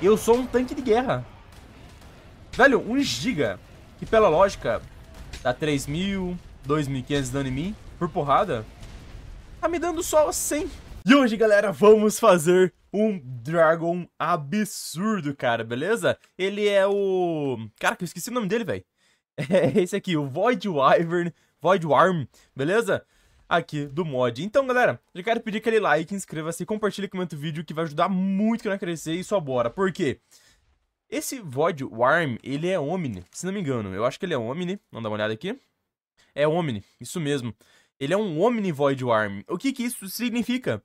Eu sou um tanque de guerra. Velho, 1 giga, que pela lógica dá 3.000, 2.500 dano em mim por porrada, tá me dando só 100. E hoje, galera, vamos fazer um Dragon absurdo, cara, beleza? Ele é o... Cara, que eu esqueci o nome dele, velho. É esse aqui, o Void Wyvern, Void Worm, beleza? Aqui do mod. Então, galera, já quero pedir aquele like, inscreva-se, compartilhe e comenta o vídeo que vai ajudar muito a crescer e só bora. Por quê? Esse Void Worm, ele é Omni, se não me engano. Eu acho que ele é Omni, vamos dar uma olhada aqui. É Omni, isso mesmo. Ele é um Omni Void Worm. O que que isso significa?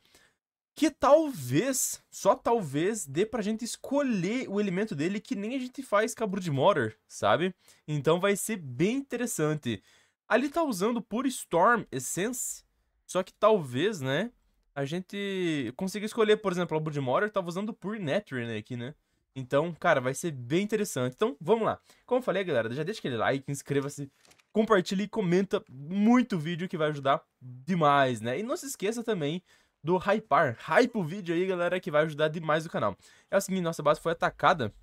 que talvez, só talvez, dê pra gente escolher o elemento dele que nem a gente faz com a Broodmother, sabe? Então vai ser bem interessante. Ali tá usando por Storm Essence, só que talvez, né, a gente consiga escolher, por exemplo, a Broodmother tava usando por Netrin aqui, né? Então, cara, vai ser bem interessante. Então, vamos lá. Como eu falei, galera, já deixa aquele like, inscreva-se, compartilhe e comenta muito vídeo que vai ajudar demais, né? E não se esqueça também do Hypar. Hype o vídeo aí, galera, que vai ajudar demais o canal. É o seguinte, nossa base foi atacada.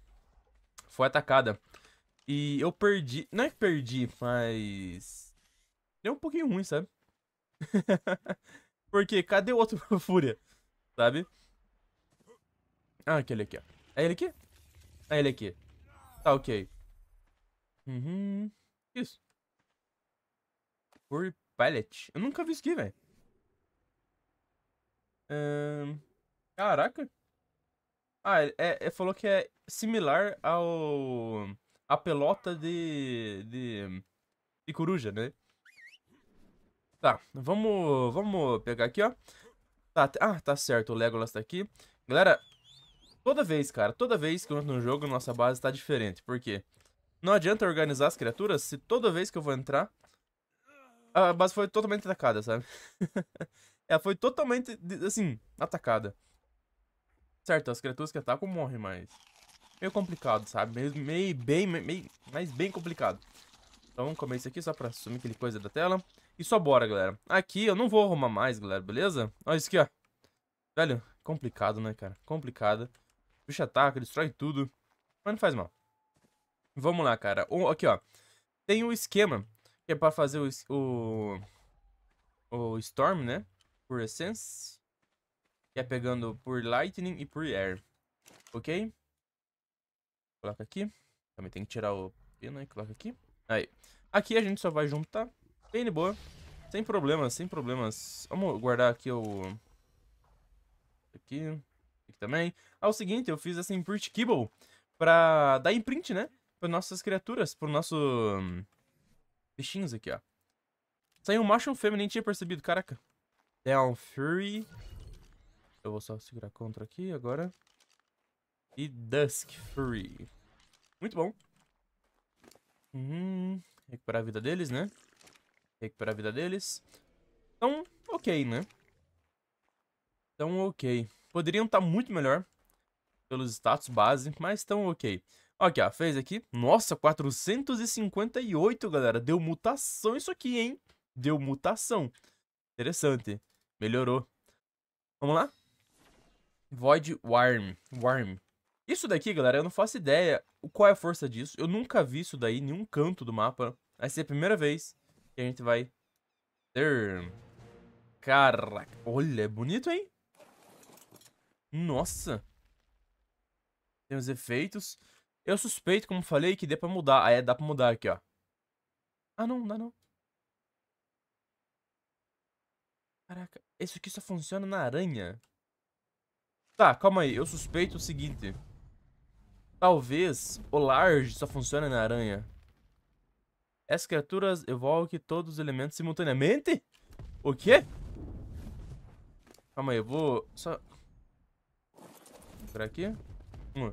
Foi atacada. E eu perdi... Não é que perdi, mas... Deu um pouquinho ruim, sabe? Porque cadê o outro Fúria? Sabe? Ah, aquele aqui, ó. É ele aqui? É ele aqui. Tá, ok. Uhum. Isso. Por pallet. Eu nunca vi isso aqui, velho. Caraca. Ah, é, é, falou que é similar ao... A pelota de... De, de coruja, né? Tá, vamos, vamos pegar aqui, ó. Tá, ah, tá certo, o Legolas tá aqui. Galera, toda vez, cara, toda vez que eu entro no jogo, nossa base tá diferente. Por quê? Não adianta organizar as criaturas se toda vez que eu vou entrar, a base foi totalmente atacada, sabe? Ela foi totalmente, assim, atacada. Certo, as criaturas que atacam morrem, mas... Meio complicado, sabe? Meio, meio bem, meio, mas bem complicado. Então vamos comer isso aqui só pra sumir aquele coisa da tela. E só bora, galera. Aqui eu não vou arrumar mais, galera, beleza? Olha isso aqui, ó. Velho, complicado, né, cara? Complicado. O bicho ataca, destrói tudo. Mas não faz mal. Vamos lá, cara. aqui, ó. Tem um esquema que é pra fazer o, o, o Storm, né? por Essence. Que é pegando por Lightning e por Air. Ok? Coloca aqui. Também tem que tirar o pino aí. Coloca aqui. Aí. Aqui a gente só vai juntar. Bem de boa. Sem problemas, sem problemas. Vamos guardar aqui o... Aqui. Aqui também. Ah, o seguinte, eu fiz essa imprint kibble pra dar imprint, né? Para nossas criaturas, pro nosso... Hum, bichinhos aqui, ó. Saiu um macho e um fêmea, nem tinha percebido, caraca. Down Fury. Eu vou só segurar contra aqui agora. E Dusk Fury. Muito bom. Uhum. Recuperar a vida deles, né? Recuperar a vida deles. Então, ok, né? Então, ok. Poderiam estar tá muito melhor pelos status base, mas estão ok. Aqui, ó, fez aqui. Nossa, 458, galera. Deu mutação isso aqui, hein? Deu mutação. Interessante. Melhorou. Vamos lá? Void Worm. Worm. Isso daqui, galera, eu não faço ideia qual é a força disso. Eu nunca vi isso daí em nenhum canto do mapa. Vai ser a primeira vez que a gente vai ter... Caraca. Olha, é bonito, hein? Nossa. Tem os efeitos. Eu suspeito, como falei, que dê pra mudar. Ah, é, dá pra mudar aqui, ó. Ah, não, dá não. Caraca, isso aqui só funciona na aranha. Tá, calma aí. Eu suspeito o seguinte. Talvez o large só funcione na aranha. As criaturas evoquem todos os elementos simultaneamente? O quê? Calma aí, eu vou só... Por aqui. Um.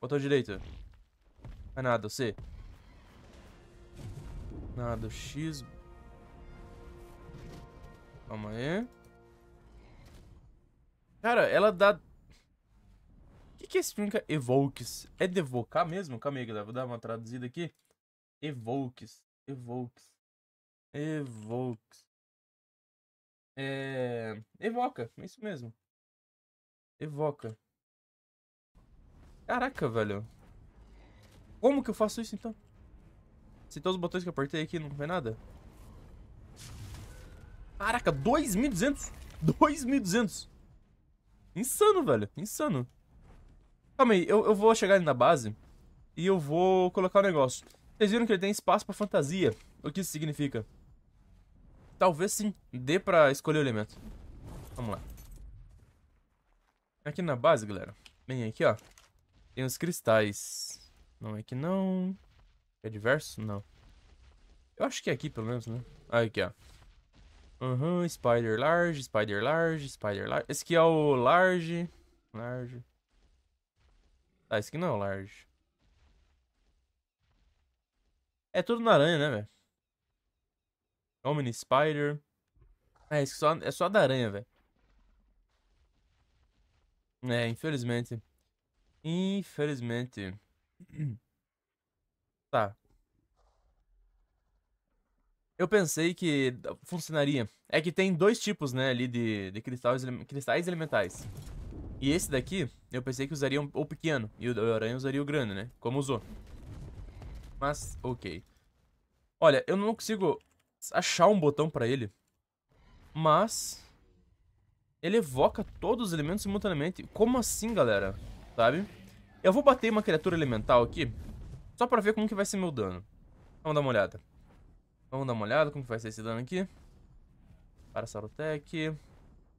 Botão direito. É nada, C. Nada, X, Calma aí. Cara, ela dá... O que, que significa evokes? É devocar mesmo? Calma aí, galera. Vou dar uma traduzida aqui. Evokes. Evokes. Evokes. É... Evoca. É isso mesmo. Evoca. Caraca, velho. Como que eu faço isso, então? Se todos os botões que eu apertei aqui não vê nada? Caraca, 2.200! 2.200! Insano, velho. Insano. Calma aí, eu, eu vou chegar ali na base e eu vou colocar o um negócio. Vocês viram que ele tem espaço pra fantasia. O que isso significa? Talvez sim, dê pra escolher o elemento. Vamos lá. Aqui na base, galera. Bem aqui, ó. Tem os cristais. Não é que não. É diverso? Não. Eu acho que é aqui, pelo menos, né? Ah, aqui, ó. Aham, uhum, Spider Large, Spider Large, Spider Large. Esse aqui é o Large. Large. Ah, esse aqui não é o Large. É tudo na aranha, né, velho? Omni Spider. É, esse só, é só da aranha, velho. É, infelizmente. Infelizmente. Tá. Eu pensei que funcionaria. É que tem dois tipos, né, ali de, de cristais, cristais elementais. E esse daqui, eu pensei que usaria o pequeno. E o aranha usaria o grande, né? Como usou. Mas, ok. Olha, eu não consigo achar um botão pra ele. Mas... Ele evoca todos os elementos simultaneamente. Como assim, galera? Sabe? Eu vou bater uma criatura elemental aqui. Só pra ver como que vai ser meu dano. Vamos dar uma olhada. Vamos dar uma olhada como que vai ser esse dano aqui. Para Sarotec.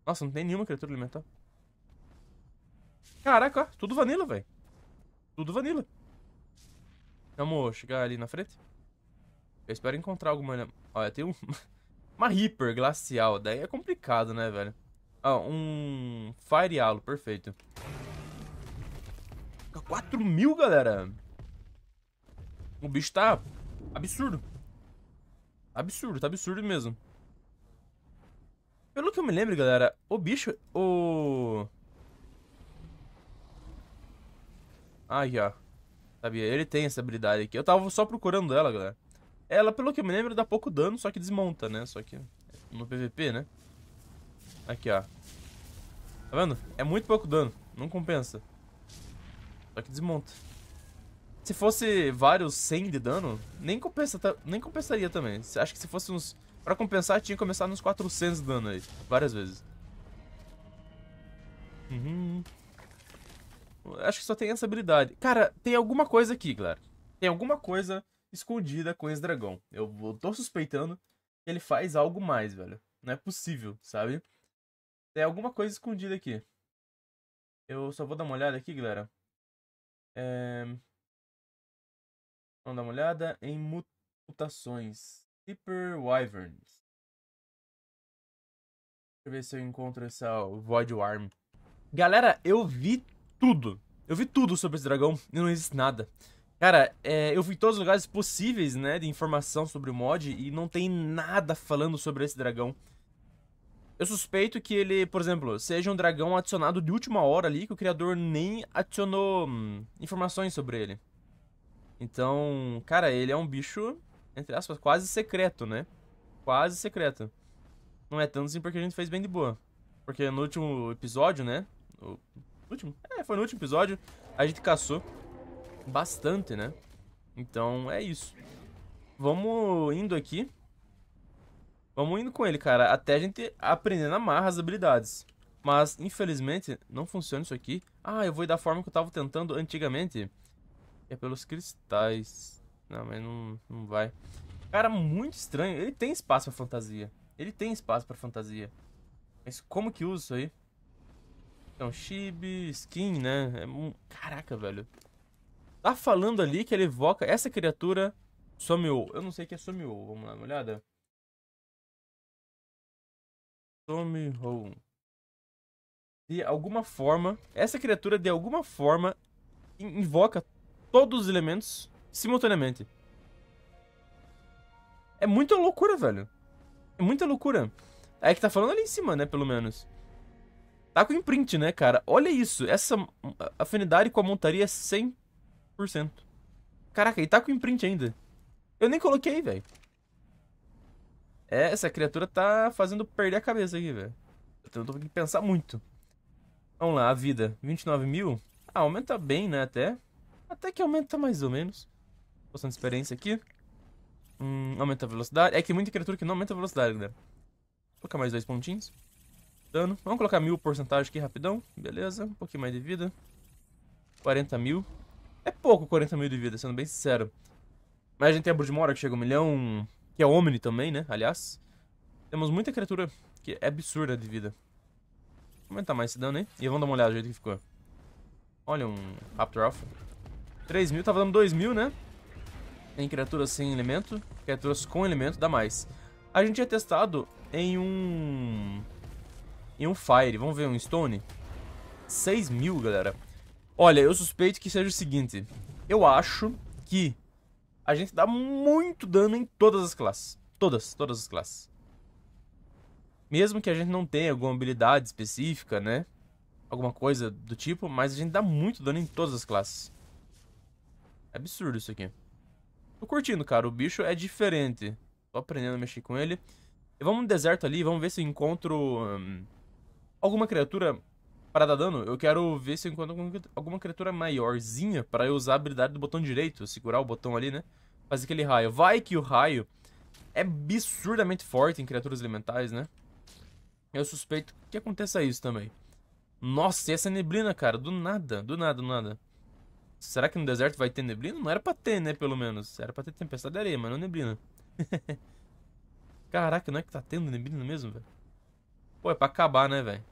Nossa, não tem nenhuma criatura elemental. Caraca, tudo vanilla, velho. Tudo vanilla. Vamos chegar ali na frente. Eu espero encontrar alguma... Olha, tem um... uma Reaper glacial. Daí é complicado, né, velho? Ah, um Fire Halo, perfeito. 4 mil, galera. O bicho tá absurdo. Absurdo, tá absurdo mesmo. Pelo que eu me lembro, galera, o bicho, o... Aí, ó. Sabia? Ele tem essa habilidade aqui. Eu tava só procurando ela, galera. Ela, pelo que eu me lembro, dá pouco dano, só que desmonta, né? Só que no PVP, né? Aqui, ó. Tá vendo? É muito pouco dano. Não compensa. Só que desmonta. Se fosse vários 100 de dano, nem, compensa, nem compensaria também. Acho que se fosse uns... Pra compensar, tinha que começar nos 400 de dano aí. Várias vezes. Uhum. Acho que só tem essa habilidade. Cara, tem alguma coisa aqui, galera. Tem alguma coisa escondida com esse dragão. Eu, tô suspeitando que ele faz algo mais, velho. Não é possível, sabe? Tem alguma coisa escondida aqui. Eu só vou dar uma olhada aqui, galera. É... Vamos dar uma olhada em mutações. Hyper Wyverns. Deixa eu ver se eu encontro essa Void Worm. Galera, eu vi tudo. Eu vi tudo sobre esse dragão e não existe nada. Cara, é, eu vi todos os lugares possíveis, né, de informação sobre o mod e não tem nada falando sobre esse dragão. Eu suspeito que ele, por exemplo, seja um dragão adicionado de última hora ali, que o criador nem adicionou hum, informações sobre ele. Então, cara, ele é um bicho, entre aspas, quase secreto, né? Quase secreto. Não é tanto assim porque a gente fez bem de boa. Porque no último episódio, né? O último? É, foi no último episódio. A gente caçou bastante, né? Então, é isso. Vamos indo aqui. Vamos indo com ele, cara. Até a gente aprender na marra as habilidades. Mas, infelizmente, não funciona isso aqui. Ah, eu vou ir da forma que eu tava tentando antigamente. É pelos cristais. Não, mas não, não vai. Cara, muito estranho. Ele tem espaço pra fantasia. Ele tem espaço pra fantasia. Mas como que usa isso aí? Então, chibi, skin, né? É, caraca, velho. Tá falando ali que ele evoca essa criatura Somiou. Eu não sei o que é Somiou. Vamos dar uma olhada. Somiou. De alguma forma, essa criatura de alguma forma invoca todos os elementos simultaneamente. É muita loucura, velho. É muita loucura. É que tá falando ali em cima, né, pelo menos. Tá com imprint, né, cara? Olha isso. Essa afinidade com a montaria é 100%. Caraca, e tá com imprint ainda. Eu nem coloquei, velho. É, essa criatura tá fazendo perder a cabeça aqui, velho. Eu tô que pensar muito. Vamos lá, a vida. 29 mil. Ah, aumenta bem, né, até. Até que aumenta mais ou menos. Poção de experiência aqui. Hum, aumenta a velocidade. É que muita criatura que não aumenta a velocidade, galera. Vou colocar mais dois pontinhos. Dano. Vamos colocar mil porcentagem aqui rapidão. Beleza. Um pouquinho mais de vida. 40 mil. É pouco 40 mil de vida, sendo bem sincero. Mas a gente tem a Brudmora que chega a um milhão. Que é Omni também, né? Aliás. Temos muita criatura que é absurda de vida. Vou aumentar mais esse dano aí. E vamos dar uma olhada no jeito que ficou. Olha um Raptor Alpha. 3 mil, tava dando 2 mil, né? Em criaturas sem elemento. Criaturas com elemento dá mais. A gente tinha testado em um... Em um Fire. Vamos ver um Stone. 6 mil, galera. Olha, eu suspeito que seja o seguinte. Eu acho que a gente dá muito dano em todas as classes. Todas, todas as classes. Mesmo que a gente não tenha alguma habilidade específica, né? Alguma coisa do tipo, mas a gente dá muito dano em todas as classes. É absurdo isso aqui. Tô curtindo, cara. O bicho é diferente. Tô aprendendo a mexer com ele. E vamos no deserto ali, vamos ver se eu encontro hum, alguma criatura para dar dano. Eu quero ver se eu encontro alguma criatura maiorzinha para eu usar a habilidade do botão direito, segurar o botão ali, né? Fazer aquele raio. Vai que o raio é absurdamente forte em criaturas elementais, né? Eu suspeito que aconteça isso também. Nossa, e essa neblina, cara? Do nada, do nada, do nada. Será que no deserto vai ter neblina? Não era pra ter, né, pelo menos. Era pra ter tempestade de areia, mas não neblina. Caraca, não é que tá tendo neblina mesmo, velho? Pô, é pra acabar, né, velho?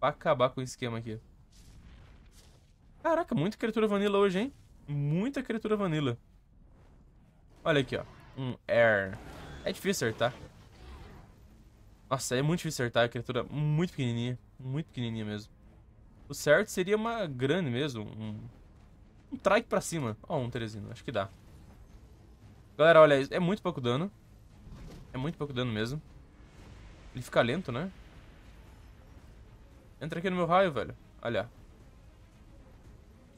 Pra acabar com o esquema aqui. Caraca, muita criatura vanilla hoje, hein? Muita criatura vanilla. Olha aqui, ó. Um air. É difícil acertar. Nossa, é muito difícil acertar. A criatura muito pequenininha. Muito pequenininha mesmo. O certo seria uma grande mesmo. Um um trike pra cima. Ó, um Teresino. Acho que dá. Galera, olha, é muito pouco dano. É muito pouco dano mesmo. Ele fica lento, né? Entra aqui no meu raio, velho. Olha.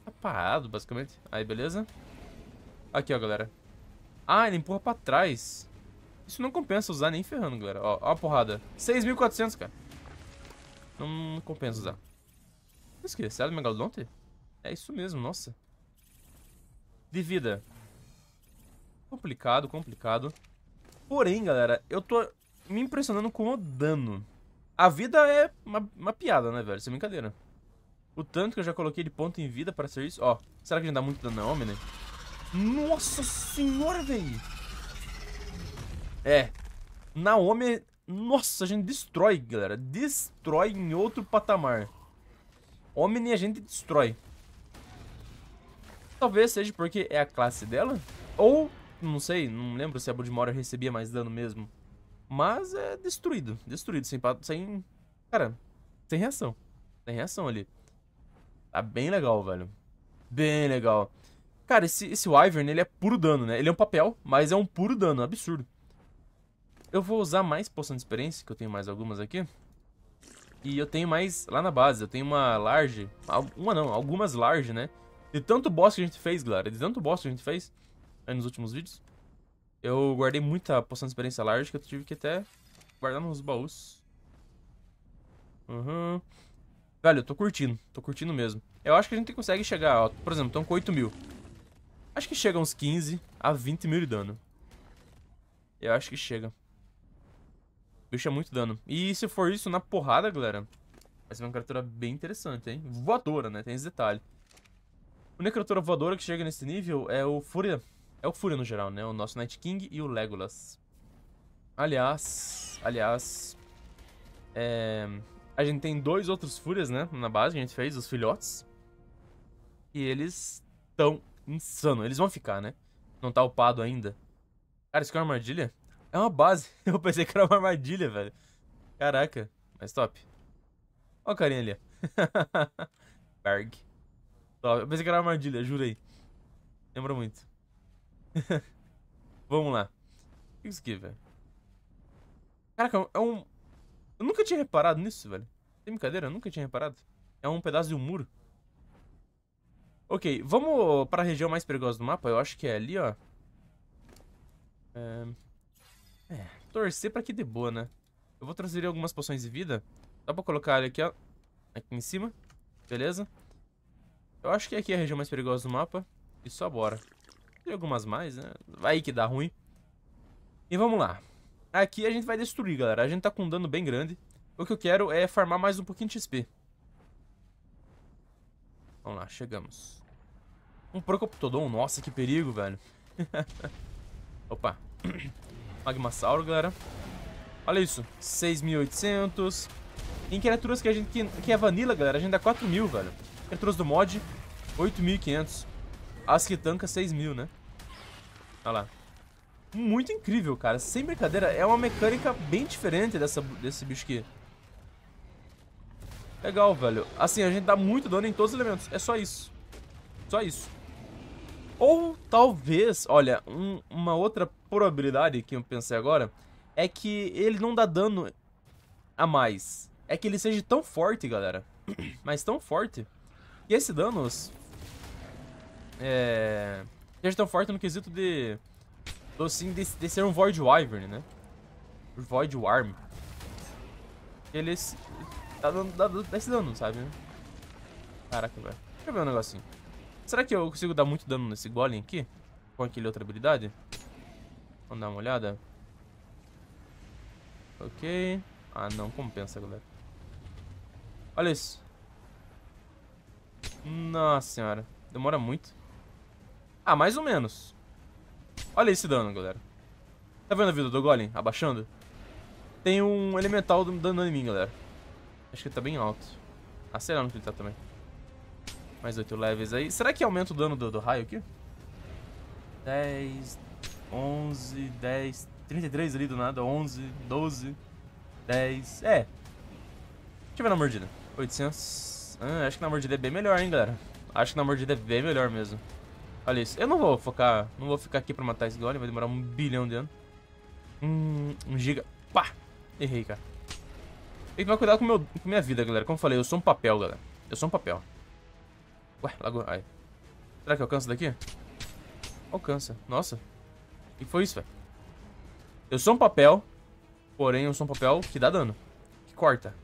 Tá parado, basicamente. Aí, beleza? Aqui, ó, galera. Ah, ele empurra pra trás. Isso não compensa usar nem ferrando, galera. Ó, ó a porrada. 6.400, cara. Não, compensa usar. Isso que? Sério, Megalodonte? É isso mesmo, nossa de vida. Complicado, complicado. Porém, galera, eu tô me impressionando com o dano. A vida é uma, uma piada, né, velho? Sem brincadeira. O tanto que eu já coloquei de ponto em vida para ser isso. Ó, será que a gente dá muito dano na Omni? Nossa senhora, velho! É. Na Omni... Nossa, a gente destrói, galera. Destrói em outro patamar. Omni a gente destrói. Talvez seja porque é a classe dela. Ou, não sei, não lembro se a Budmora recebia mais dano mesmo. Mas é destruído. Destruído, sem... sem cara, sem reação. Sem reação ali. Tá bem legal, velho. Bem legal. Cara, esse, esse Wyvern, ele é puro dano, né? Ele é um papel, mas é um puro dano, absurdo. Eu vou usar mais poção de experiência, que eu tenho mais algumas aqui. E eu tenho mais lá na base, eu tenho uma large, uma não, algumas large, né? De tanto boss que a gente fez, galera. De tanto boss que a gente fez aí nos últimos vídeos. Eu guardei muita poção de experiência large que eu tive que até guardar nos baús. Uhum. Velho, eu tô curtindo. Tô curtindo mesmo. Eu acho que a gente consegue chegar, ó. Por exemplo, estão com 8 mil. Acho que chega uns 15 a 20 mil de dano. Eu acho que chega. Bicho é muito dano. E se for isso na porrada, galera, vai ser uma criatura bem interessante, hein? Voadora, né? Tem esse detalhe. O Necrotura voadora que chega nesse nível é o Fúria. É o Fúria no geral, né? O nosso Night King e o Legolas. Aliás, aliás, é, a gente tem dois outros Fúrias, né? Na base, a gente fez os filhotes. E eles estão insano. Eles vão ficar, né? Não tá upado ainda. Cara, isso aqui é uma armadilha? É uma base. Eu pensei que era uma armadilha, velho. Caraca. Mas top. Ó o carinha ali. Berg. Eu pensei que era armadilha, jurei. Lembra muito. Vamos lá. O que é isso aqui, velho? Caraca, é um... Eu nunca tinha reparado nisso, velho. Tem brincadeira? Eu nunca tinha reparado. É um pedaço de um muro. Ok, vamos para a região mais perigosa do mapa. Eu acho que é ali, ó. É... é torcer pra que dê boa, né? Eu vou transferir algumas poções de vida. Dá pra colocar ele aqui, ó. Aqui em cima. Beleza? Eu acho que aqui é a região mais perigosa do mapa. E só bora. Tem algumas mais, né? Vai que dá ruim. E vamos lá. Aqui a gente vai destruir, galera. A gente tá com um dano bem grande. O que eu quero é farmar mais um pouquinho de XP. Vamos lá, chegamos. Um Procoptodon. Nossa, que perigo, velho. Opa. Magmasauro, galera. Olha isso. 6.800. Em criaturas que a gente que é vanilla, galera, a gente dá 4.000, velho. Criaturas do mod, 8.500. As que tanca, 6.000, né? Olha lá. Muito incrível, cara. Sem brincadeira, é uma mecânica bem diferente dessa, desse bicho aqui. Legal, velho. Assim, a gente dá muito dano em todos os elementos. É só isso. Só isso. Ou talvez, olha, um, uma outra probabilidade que eu pensei agora é que ele não dá dano a mais. É que ele seja tão forte, galera. Mas tão forte. E esse dano é... Seja tão forte no quesito de assim, de, de ser um Void Wyvern, né? Void Worm. Ele tá dando, dá, dá esse dano, sabe? Caraca, velho. Deixa eu ver um negocinho. Será que eu consigo dar muito dano nesse Golem aqui? Com aquele outra habilidade? Vamos dar uma olhada. Ok. Ah, não. Compensa, galera. Olha isso. Nossa senhora. Demora muito. Ah, mais ou menos. Olha esse dano, galera. Tá vendo a vida do Golem abaixando? Tem um elemental dando dano em mim, galera. Acho que ele tá bem alto. Ah, sei lá que ele tá também. Mais 8 levels aí. Será que aumenta o dano do, do raio aqui? 10, 11, 10, 33 ali do nada. 11, 12, 10. É. Deixa eu ver na mordida. 800. Ah, acho que na mordida é bem melhor, hein, galera. Acho que na mordida é bem melhor mesmo. Olha isso. Eu não vou focar. Não vou ficar aqui pra matar esse golem. Vai demorar um bilhão de anos. Hum, um giga. Pá! Errei, cara. Tem que tomar cuidado com, meu, com minha vida, galera. Como eu falei, eu sou um papel, galera. Eu sou um papel. Ué, lago... Ai. Será que alcança daqui? Alcança. Nossa. O que foi isso, velho? Eu sou um papel. Porém, eu sou um papel que dá dano. Que corta.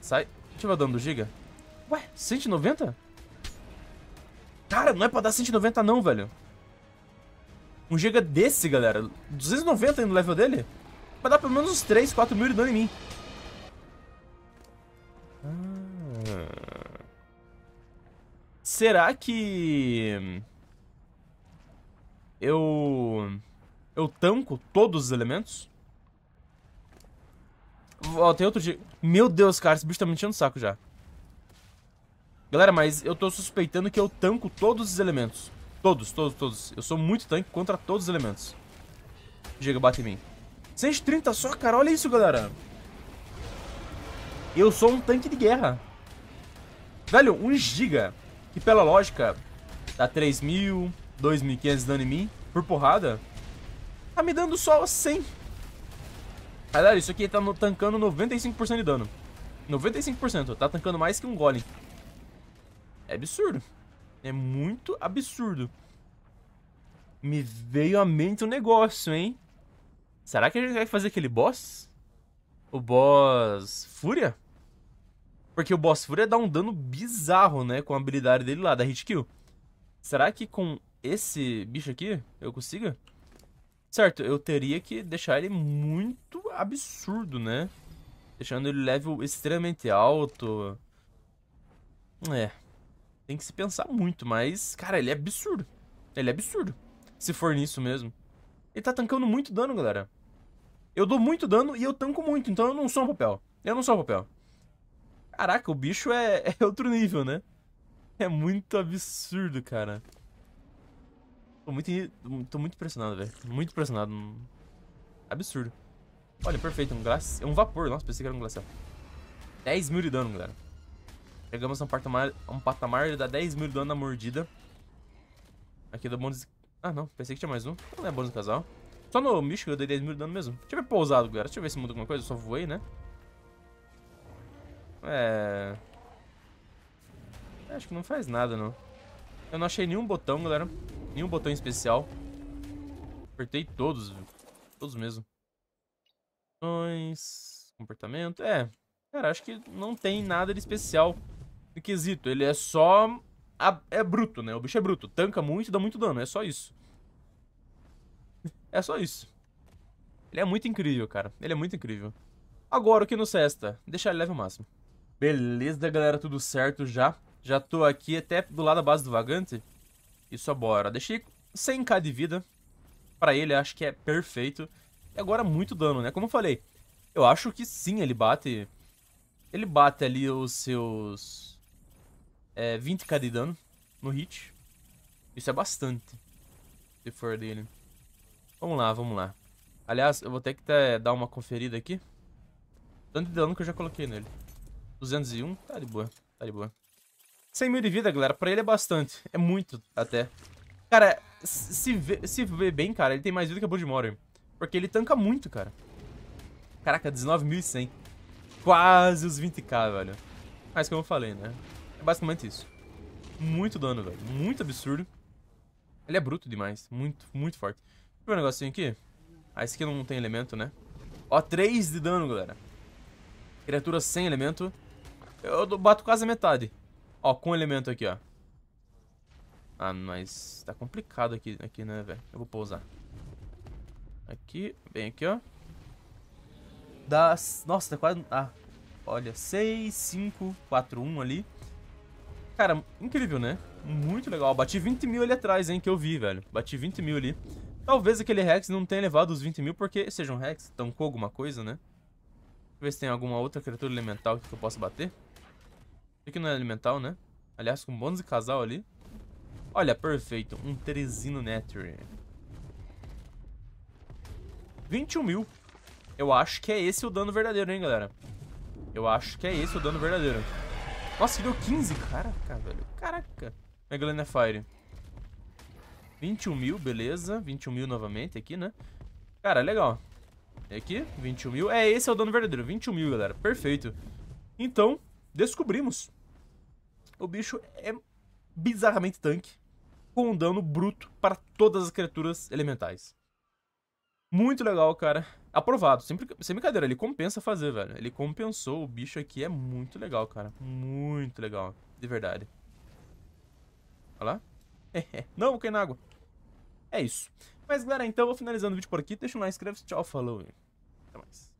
Sai. Deixa eu ver o dano do giga. Ué, 190? Cara, não é pra dar 190 não, velho. Um giga desse, galera. 290 no level dele. Vai dar pelo menos uns 3, 4 mil de dano em mim. Ah. Será que... Eu... Eu tanco todos os elementos? Ó, tem outro giga. Meu Deus, cara, esse bicho tá me enchendo o saco já. Galera, mas eu tô suspeitando que eu tanco todos os elementos. Todos, todos, todos. Eu sou muito tanque contra todos os elementos. Giga, bate em mim. 130 só, cara. Olha isso, galera. Eu sou um tanque de guerra. Velho, 1 giga. Que pela lógica dá 3.000, 2.500 dano em mim por porrada. Tá me dando só 100. Galera, isso aqui tá no, tancando 95% de dano. 95%. Tá tancando mais que um golem. É absurdo. É muito absurdo. Me veio à mente um negócio, hein? Será que a gente vai fazer aquele boss? O boss Fúria? Porque o boss Fúria dá um dano bizarro, né? Com a habilidade dele lá, da hit kill. Será que com esse bicho aqui eu consiga? Certo, eu teria que deixar ele muito absurdo, né? Deixando ele level extremamente alto. É, tem que se pensar muito, mas, cara, ele é absurdo. Ele é absurdo. Se for nisso mesmo. Ele tá tancando muito dano, galera. Eu dou muito dano e eu tanco muito, então eu não sou um papel. Eu não sou um papel. Caraca, o bicho é, é outro nível, né? É muito absurdo, cara. Tô muito, tô muito impressionado, velho. Muito impressionado. Absurdo. Olha, perfeito. Um, glace... um vapor. Nossa, pensei que era um glacial. 10 mil de dano, galera. Chegamos a um patamar, um patamar de dá 10 mil dano na mordida. Aqui do bônus... Ah, não. Pensei que tinha mais um. Não é bônus do casal. Só no místico eu dei 10 mil dano mesmo. Deixa eu ver pousado, galera. Deixa eu ver se muda alguma coisa. Eu só voei, né? É... Acho que não faz nada, não. Eu não achei nenhum botão, galera. Nenhum botão especial. Apertei todos, viu? Todos mesmo. Comportamento. É. Cara, acho que não tem nada de especial quesito. Ele é só... É bruto, né? O bicho é bruto. Tanca muito e dá muito dano. É só isso. É só isso. Ele é muito incrível, cara. Ele é muito incrível. Agora, o que nos resta? Deixar ele level máximo. Beleza, galera. Tudo certo já. Já tô aqui até do lado da base do vagante. Isso, bora. Deixei 100k de vida. Pra ele, acho que é perfeito. E agora muito dano, né? Como eu falei, eu acho que sim, ele bate... Ele bate ali os seus... É, 20k de dano no hit. Isso é bastante. Se for dele. Vamos lá, vamos lá. Aliás, eu vou ter que ter, dar uma conferida aqui. Tanto de dano que eu já coloquei nele. 201, tá de boa, tá de boa. 100 mil de vida, galera, pra ele é bastante. É muito, até. Cara, se vê, se bem, cara, ele tem mais vida que a Bloodmore. Porque ele tanca muito, cara. Caraca, 19.100. Quase os 20k, velho. Mas como eu falei, né? Basicamente isso. Muito dano, velho. Muito absurdo. Ele é bruto demais. Muito, muito forte. Deixa eu ver um negocinho aqui. Ah, esse aqui não tem elemento, né? Ó, 3 de dano, galera. Criatura sem elemento. Eu bato quase a metade. Ó, com elemento aqui, ó. Ah, mas tá complicado aqui, aqui né, velho? Eu vou pousar. Aqui, bem aqui, ó. Dá... Nossa, tá quase... Ah, olha, 6, 5, 4, 1 ali. Cara, incrível, né? Muito legal. Bati 20 mil ali atrás, hein, que eu vi, velho. Bati 20 mil ali. Talvez aquele Rex não tenha levado os 20 mil porque seja um Rex, tancou alguma coisa, né? Deixa eu ver se tem alguma outra criatura elemental que eu possa bater. Isso aqui não é elemental, né? Aliás, com bônus de casal ali. Olha, perfeito. Um Teresino Netry. 21 mil. Eu acho que é esse o dano verdadeiro, hein, galera? Eu acho que é esse o dano verdadeiro. Nossa, deu 15. Caraca, velho. Caraca. Megalena Fire. 21 mil, beleza. 21 mil novamente aqui, né? Cara, legal. E aqui, 21 mil. É, esse é o dano verdadeiro. 21 mil, galera. Perfeito. Então, descobrimos. O bicho é bizarramente tanque. Com um dano bruto para todas as criaturas elementais. Muito legal, cara. Aprovado. Sempre, sem brincadeira, ele compensa fazer, velho. Ele compensou. O bicho aqui é muito legal, cara. Muito legal. De verdade. Olha lá. Não, vou cair na água. É isso. Mas, galera, então vou finalizando o vídeo por aqui. Deixa um like, inscreve-se. Tchau, falou. Até mais.